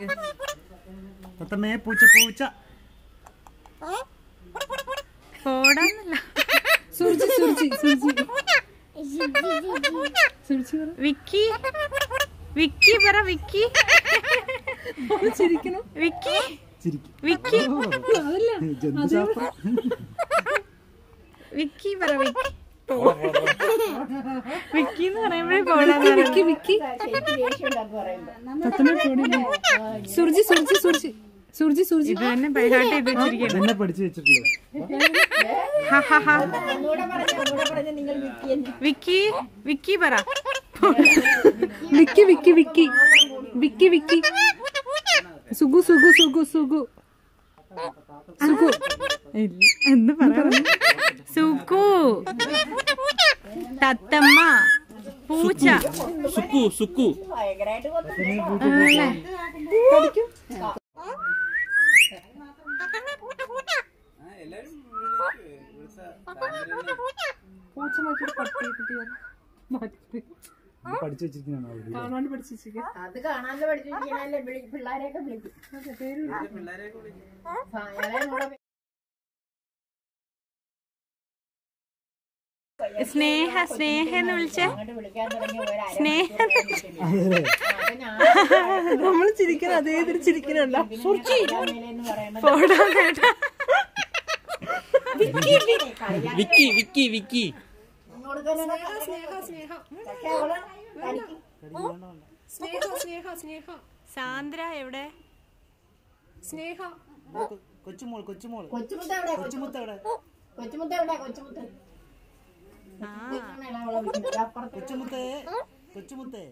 വിളിക്ക് തത്തമ്മേ പൂച്ച പൂച്ച. പോടാന്നല്ല സുർജി സുർജി സുർജി. വിക്കി. വിക്കി പറ വിക്കി. ചിരിക്കണം വിക്കി. വിക്കി. വിക്കി പറ വിക്കി. വിക്കി എന്ന് പറയുമ്പോഴേ പോടാന്ന് വിക്കി. വിക്കി തത്തമ്മ പോടില്ലേ സുർജി സുർജി സുർജി. സുർജി സുർജി. ഇത് തന്നെ ബൈഹാട്ട് ചെയ്ത് വെച്ചിരിക്കുന്നു ഇതെന്നെ പഠിച്ചു വെച്ചിട്ടുള്ളൂ ഹ, ഹ, ഹ. വിക്കി വിക്കി പറ. വിക്കി വിക്കി വിക്കി. വിക്കി വിക്കി. സുഗു സുഗു സുഗു സുഗു. സുഗു. ഇല്ല എന്ന് പറ സുക്കു തത്തമ്മ പൂച്ച. സുക്കു സുക്കു. പഠിച്ചു വെച്ചിരിക്കുന്ന അത് കാണാണ്ട് പഠിച്ചു പിള്ളേരെയൊക്കെ വിളിക്കും. സ്നേഹ സ്നേഹ എന്ന് വിളിച്ച. സ്നേഹ നമ്മൾ ചിരിക്കണം അതേ ഇതിൽ ചിരിക്കണല്ലോ. കേട്ടാ വിക്കി വിക്കി. വിക്കി സ്നേഹ സ്നേഹ സ്നേഹ. സാന്ദ്ര എവിടെ? സ്നേഹ. കൊച്ചുമോൾ കൊച്ചുമോൾ. കൊച്ചുമുത്ത എവിടെ? കൊച്ചുമുത്ത എവിടെ? കൊച്ചുമുത്ത എവിടെ? കൊച്ചുമുത്ത. ಕುಚ್ಚುಮುತ್ತೆ ಕುಚ್ಚುಮುತ್ತೆ